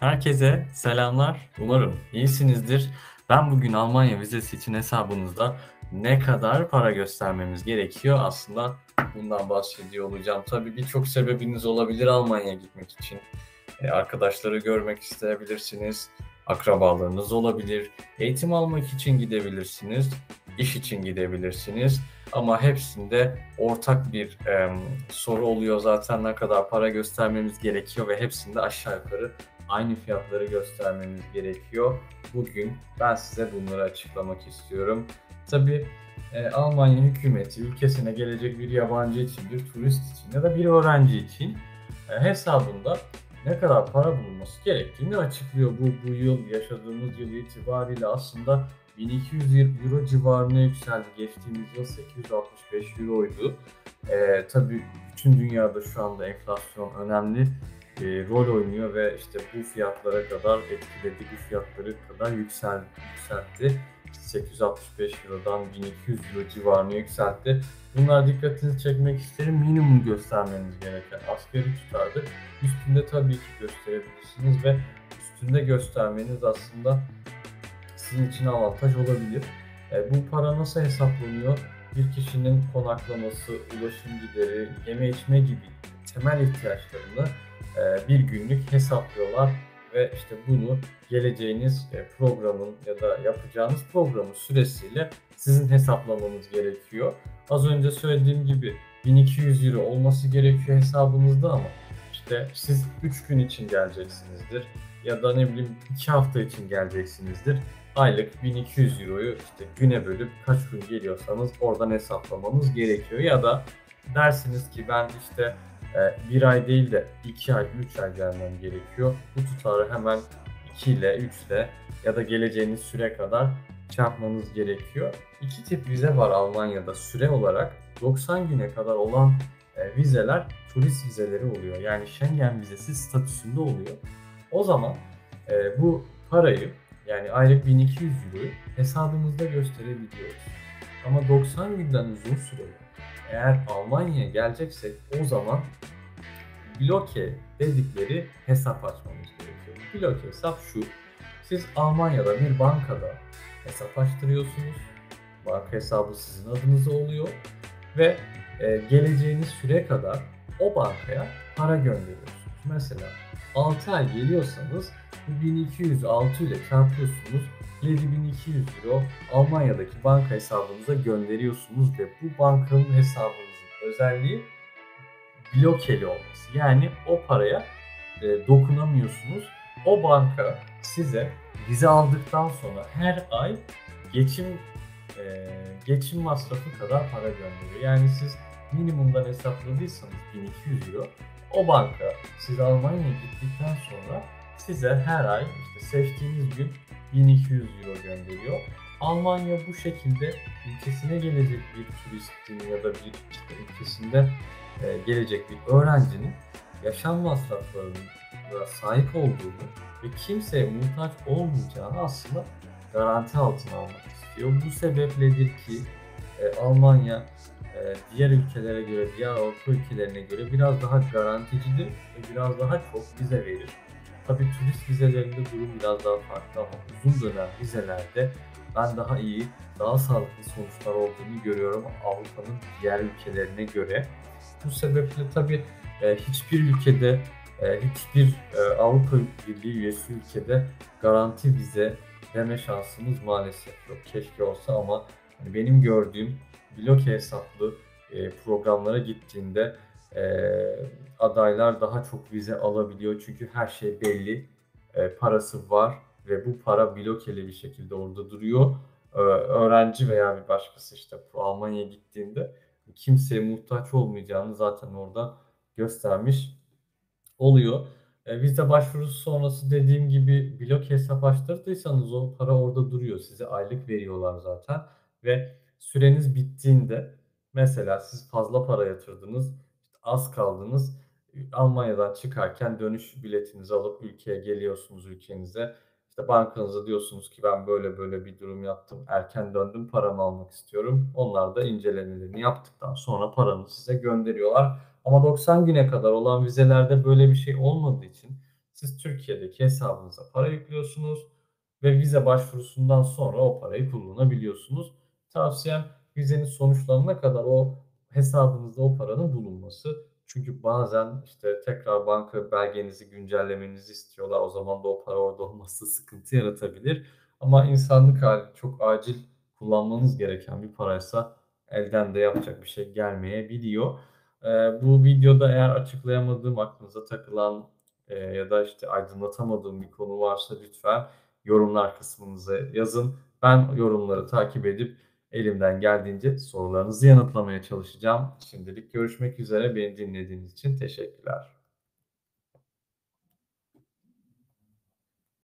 Herkese selamlar. Umarım iyisinizdir. Ben bugün Almanya vizesi için hesabınızda ne kadar para göstermemiz gerekiyor aslında bundan bahsediyor olacağım. Tabii birçok sebebiniz olabilir Almanya'ya gitmek için. E, arkadaşları görmek isteyebilirsiniz, akrabalarınız olabilir, eğitim almak için gidebilirsiniz, iş için gidebilirsiniz. Ama hepsinde ortak bir e, soru oluyor zaten ne kadar para göstermemiz gerekiyor ve hepsinde aşağı yukarı aynı fiyatları göstermemiz gerekiyor. Bugün ben size bunları açıklamak istiyorum. Tabii e, Almanya hükümeti ülkesine gelecek bir yabancı için, bir turist için ya da bir öğrenci için e, hesabında ne kadar para bulunması gerektiğini açıklıyor. Bu, bu yıl yaşadığımız yıl itibariyle aslında 1200 euro civarına yükseldi. Geçtiğimiz yıl 865 euroydu. E, tabii bütün dünyada şu anda enflasyon önemli e, rol oynuyor ve işte bu fiyatlara kadar etkiledi, bu fiyatları kadar yükseldi, yükseltti. 865 Euro'dan 1200 Euro civarına yükseltti. Bunlar dikkatinizi çekmek isterim. Minimum göstermeniz gereken asgari tutardır. Üstünde tabii ki gösterebilirsiniz ve üstünde göstermeniz aslında sizin için avantaj olabilir. E, bu para nasıl hesaplanıyor? Bir kişinin konaklaması, ulaşım gideri, yeme içme gibi temel ihtiyaçlarını bir günlük hesaplıyorlar ve işte bunu geleceğiniz e, programın ya da yapacağınız programın süresiyle sizin hesaplamanız gerekiyor. Az önce söylediğim gibi 1200 euro olması gerekiyor hesabınızda ama işte siz 3 gün için geleceksinizdir ya da ne bileyim 2 hafta için geleceksinizdir. Aylık 1200 euroyu işte güne bölüp kaç gün geliyorsanız oradan hesaplamanız gerekiyor ya da dersiniz ki ben işte e, bir ay değil de iki ay, üç ay gelmem gerekiyor. Bu tutarı hemen 2 ile 3 ile ya da geleceğiniz süre kadar çarpmanız gerekiyor. İki tip vize var Almanya'da süre olarak. 90 güne kadar olan e, vizeler turist vizeleri oluyor. Yani Schengen vizesi statüsünde oluyor. O zaman e, bu parayı yani aylık 1200 euroyu hesabımızda gösterebiliyoruz. Ama 90 günden uzun süreli eğer Almanya'ya geleceksek o zaman bloke dedikleri hesap açmamız gerekiyor. Bloke hesap şu. Siz Almanya'da bir bankada hesap açtırıyorsunuz. Banka hesabı sizin adınıza oluyor ve e, geleceğiniz süre kadar o bankaya para gönderiyorsunuz. Mesela 6 ay geliyorsanız bu 1200 6 ile çarpıyorsunuz 7200 euro Almanya'daki banka hesabınıza gönderiyorsunuz ve bu bankanın hesabınızın özelliği blokeli olması. Yani o paraya e, dokunamıyorsunuz. O banka size vize aldıktan sonra her ay geçim e, geçim masrafı kadar para gönderiyor. Yani siz minimumdan hesapladıysanız 1200 euro o banka siz Almanya'ya gittikten sonra size her ay işte seçtiğiniz gün 1200 euro gönderiyor. Almanya bu şekilde ülkesine gelecek bir turistin ya da bir işte ülkesinde e, gelecek bir öğrencinin yaşam masraflarına sahip olduğunu ve kimseye muhtaç olmayacağını aslında garanti altına almak istiyor. Bu sebepledir ki e, Almanya diğer ülkelere göre, diğer Avrupa ülkelerine göre biraz daha garanticidir ve biraz daha çok vize verir. Tabi turist vizelerinde durum biraz daha farklı ama uzun dönem vizelerde ben daha iyi, daha sağlıklı sonuçlar olduğunu görüyorum Avrupa'nın diğer ülkelerine göre. Bu sebeple tabi e, hiçbir ülkede, e, hiçbir e, Avrupa Birliği üyesi ülkede garanti vize deme şansımız maalesef yok. Keşke olsa ama hani benim gördüğüm bloke hesaplı e, programlara gittiğinde e, adaylar daha çok vize alabiliyor. Çünkü her şey belli. E, parası var ve bu para blokeli bir şekilde orada duruyor. E, öğrenci veya bir başkası işte Almanya'ya gittiğinde kimseye muhtaç olmayacağını zaten orada göstermiş oluyor. E, vize başvurusu sonrası dediğim gibi blok hesap açtırdıysanız o para orada duruyor. Size aylık veriyorlar zaten ve süreniz bittiğinde mesela siz fazla para yatırdınız az kaldınız. Almanya'dan çıkarken dönüş biletinizi alıp ülkeye geliyorsunuz ülkenize. İşte bankanıza diyorsunuz ki ben böyle böyle bir durum yaptım. Erken döndüm paramı almak istiyorum. Onlar da incelemelerini yaptıktan sonra paranı size gönderiyorlar. Ama 90 güne kadar olan vizelerde böyle bir şey olmadığı için Siz Türkiye'deki hesabınıza para yüklüyorsunuz ve vize başvurusundan sonra o parayı kullanabiliyorsunuz. Tavsiyem vizenin sonuçlanana kadar o hesabınızda o paranın bulunması. Çünkü bazen işte tekrar banka belgenizi güncellemenizi istiyorlar. O zaman da o para orada olması sıkıntı yaratabilir. Ama insanlık hali çok acil kullanmanız gereken bir paraysa elden de yapacak bir şey gelmeyebiliyor. Ee, bu videoda eğer açıklayamadığım, aklınıza takılan e, ya da işte aydınlatamadığım bir konu varsa lütfen yorumlar kısmınıza yazın. Ben yorumları takip edip elimden geldiğince sorularınızı yanıtlamaya çalışacağım. Şimdilik görüşmek üzere. Beni dinlediğiniz için teşekkürler.